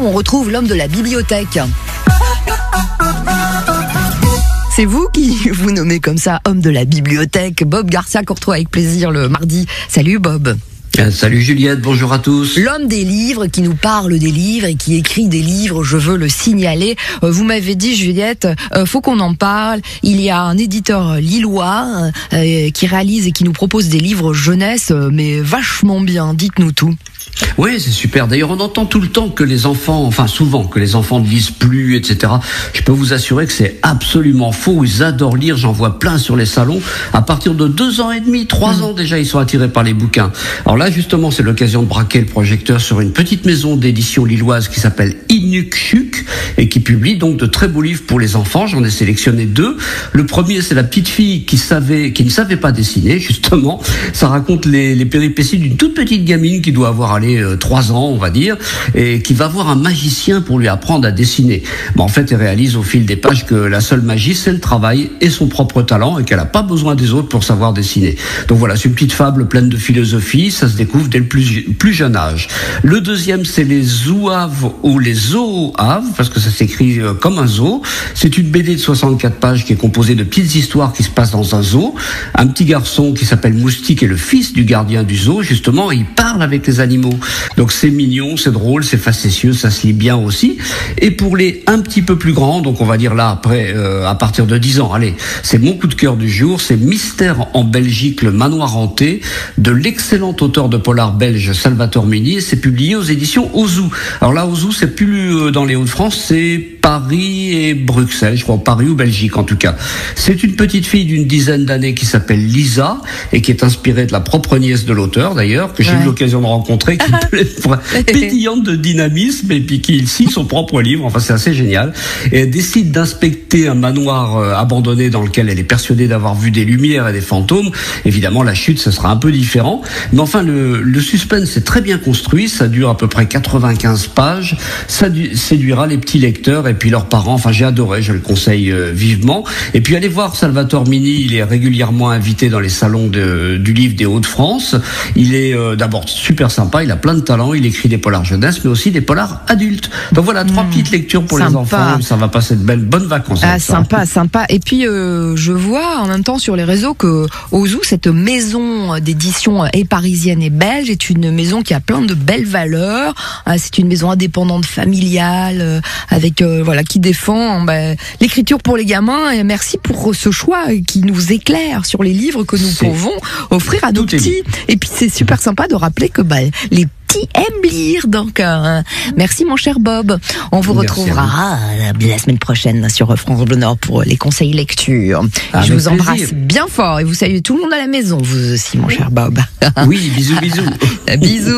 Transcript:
on retrouve l'homme de la bibliothèque. C'est vous qui vous nommez comme ça homme de la bibliothèque, Bob Garcia, qu'on retrouve avec plaisir le mardi. Salut Bob. Euh, Salut Juliette, bonjour à tous. L'homme des livres qui nous parle des livres et qui écrit des livres, je veux le signaler. Euh, Vous m'avez dit, Juliette, euh, faut qu'on en parle. Il y a un éditeur lillois qui réalise et qui nous propose des livres jeunesse, mais vachement bien. Dites-nous tout. Oui, c'est super. D'ailleurs, on entend tout le temps que les enfants, enfin souvent, que les enfants ne lisent plus, etc. Je peux vous assurer que c'est absolument faux. Ils adorent lire. J'en vois plein sur les salons. À partir de deux ans et demi, trois ans déjà, ils sont attirés par les bouquins. Alors là, justement, c'est l'occasion de braquer le projecteur sur une petite maison d'édition lilloise qui s'appelle Inukshuk et qui publie donc de très beaux livres pour les enfants. J'en ai sélectionné deux. Le premier, c'est la petite fille qui savait, qui ne savait pas dessiner, justement. Ça raconte les, les péripéties d'une toute petite gamine qui doit avoir allé euh, trois ans, on va dire, et qui va voir un magicien pour lui apprendre à dessiner. Mais en fait, elle réalise au fil des pages que la seule magie, c'est le travail et son propre talent, et qu'elle n'a pas besoin des autres pour savoir dessiner. Donc voilà, c'est une petite fable pleine de philosophie. Ça se découvre dès le plus, plus jeune âge. Le deuxième, c'est les zouaves ou les zooaves, parce que ça s'écrit euh, comme un zoo. C'est une BD de 64 pages qui est composée de petites histoires qui se passent dans un zoo. Un petit garçon qui s'appelle Moustique est le fils du gardien du zoo, justement, et il parle avec les animaux. Donc c'est mignon, c'est drôle, c'est facétieux, ça se lit bien aussi. Et pour les un petit peu plus grands, donc on va dire là après, euh, à partir de 10 ans, allez, c'est mon coup de cœur du jour, c'est Mystère en Belgique, le manoir hanté, de l'excellent auteur de polar belge Salvatore Mini, et c'est publié aux éditions Ozu. Alors là, Ozu, c'est plus euh, dans les Hauts-de-France, c'est Paris et Bruxelles, je crois, Paris ou Belgique en tout cas. C'est une petite fille d'une dizaine d'années qui s'appelle Lisa et qui est inspirée de la propre nièce de l'auteur d'ailleurs, que j'ai Ouais. eu l'occasion de rencontrer, qui est pétillante de dynamisme et puis qui signe son propre livre. Enfin, c'est assez génial. Et elle décide d'inspecter un manoir euh, abandonné dans lequel elle est persuadée d'avoir vu des lumières et des fantômes. Évidemment, la chute, ce sera un peu différent. Mais enfin, le, le suspense est très bien construit. Ça dure à peu près 95 pages. Ça du- séduira les petits lecteurs et puis leurs parents. Enfin, j'ai adoré. Je le conseille euh, vivement. Et puis, allez voir Salvatore Mini. Il est régulièrement invité dans les salons de- du livre des Hauts-de-France. Il est euh, d'abord super sympa. Il a plein de talent. Il écrit des polars jeunesse, mais aussi des polars adultes. Donc voilà, trois petites lectures pour les enfants. Ça va passer de belles, bonnes vacances. Ah, ça. sympa, sympa. Et puis, euh, je vois en même temps sur les réseaux que Ozu, cette maison d'édition est parisienne et belge, est une maison qui a plein de belles valeurs. C'est une maison indépendante, familiale, avec euh, voilà qui défend ben, l'écriture pour les gamins. Et merci pour ce choix qui nous éclaire sur les livres que nous pouvons offrir à nos petits. Et puis, c'est super sympa de rappeler que ben, les petits aiment lire. Donc, euh, merci mon cher Bob. On vous Merci retrouvera euh, la semaine prochaine sur France Bleu Nord pour les conseils lecture. Je vous plaisir. embrasse bien fort et vous saluez tout le monde à la maison, vous aussi mon cher Bob. Oui, bisous, bisous. Bisous.